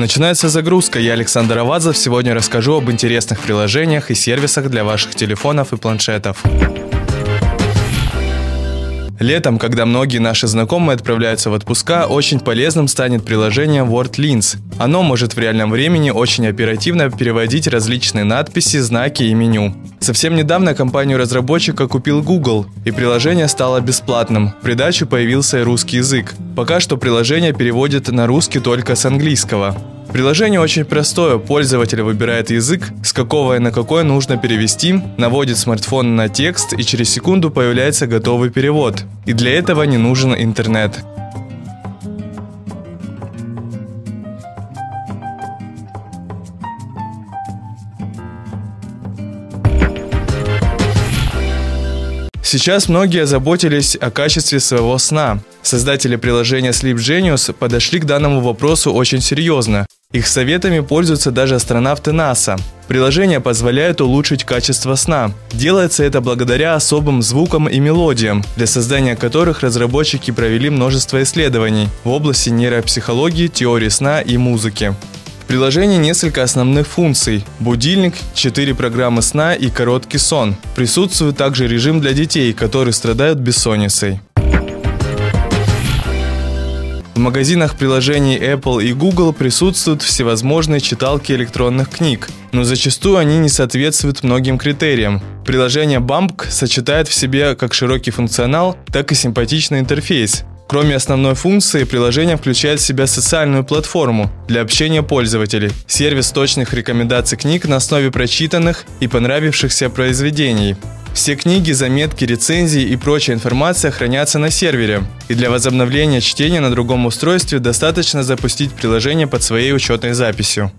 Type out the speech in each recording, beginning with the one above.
Начинается загрузка. Я Александр Авазов. Сегодня расскажу об интересных приложениях и сервисах для ваших телефонов и планшетов. Летом, когда многие наши знакомые отправляются в отпуска, очень полезным станет приложение WordLinks. Оно может в реальном времени очень оперативно переводить различные надписи, знаки и меню. Совсем недавно компанию разработчика купил Google, и приложение стало бесплатным. В придачу появился и русский язык. Пока что приложение переводит на русский только с английского. Приложение очень простое. Пользователь выбирает язык, с какого и на какой нужно перевести, наводит смартфон на текст и через секунду появляется готовый перевод. И для этого не нужен интернет. Сейчас многие озаботились о качестве своего сна. Создатели приложения Sleep Genius подошли к данному вопросу очень серьезно. Их советами пользуются даже астронавты НАСА. Приложение позволяет улучшить качество сна. Делается это благодаря особым звукам и мелодиям, для создания которых разработчики провели множество исследований в области нейропсихологии, теории сна и музыки. Приложении несколько основных функций. Будильник, 4 программы сна и короткий сон. Присутствует также режим для детей, которые страдают бессонницей. В магазинах приложений Apple и Google присутствуют всевозможные читалки электронных книг, но зачастую они не соответствуют многим критериям. Приложение Bump сочетает в себе как широкий функционал, так и симпатичный интерфейс. Кроме основной функции, приложение включает в себя социальную платформу для общения пользователей, сервис точных рекомендаций книг на основе прочитанных и понравившихся произведений, все книги, заметки, рецензии и прочая информация хранятся на сервере. И для возобновления чтения на другом устройстве достаточно запустить приложение под своей учетной записью.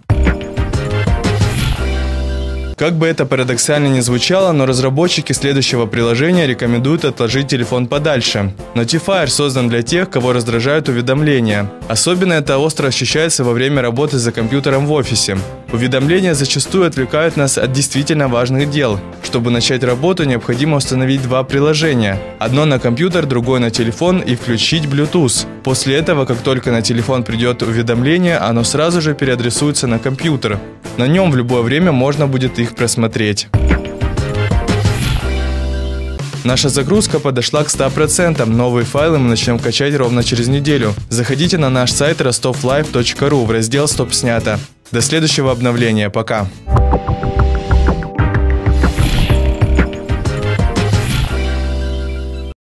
Как бы это парадоксально ни звучало, но разработчики следующего приложения рекомендуют отложить телефон подальше. Notifier создан для тех, кого раздражают уведомления. Особенно это остро ощущается во время работы за компьютером в офисе. Уведомления зачастую отвлекают нас от действительно важных дел. Чтобы начать работу, необходимо установить два приложения. Одно на компьютер, другое на телефон и включить Bluetooth. После этого, как только на телефон придет уведомление, оно сразу же переадресуется на компьютер. На нем в любое время можно будет их просмотреть. Наша загрузка подошла к 100%. Новые файлы мы начнем качать ровно через неделю. Заходите на наш сайт rostovlive.ru в раздел «Стоп снято». До следующего обновления. Пока.